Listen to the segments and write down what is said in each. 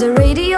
the radio.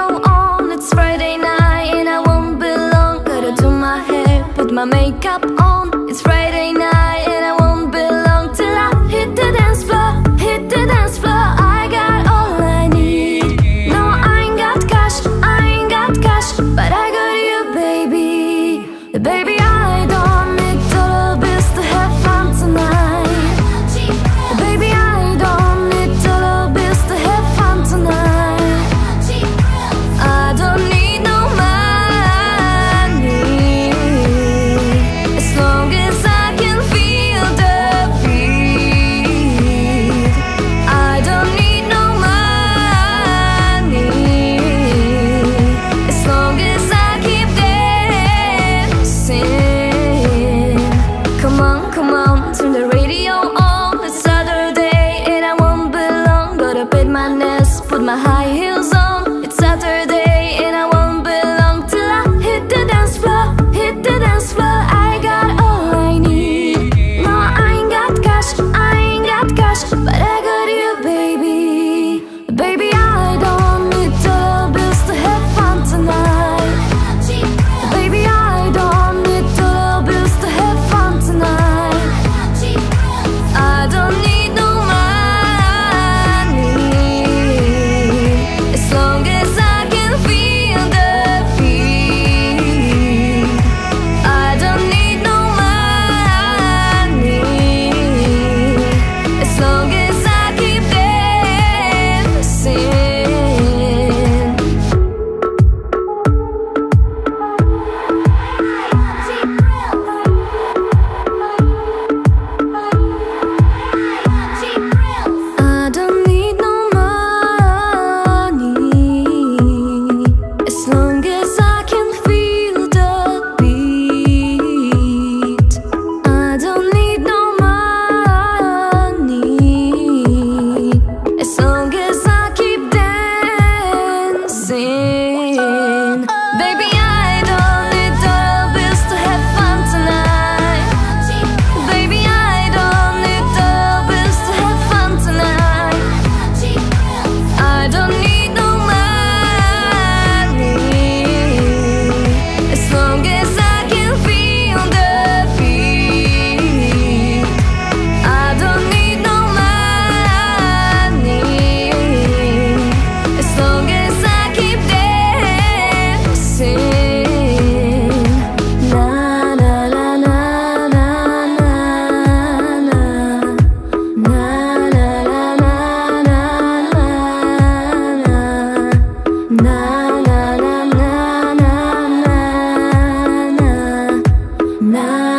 나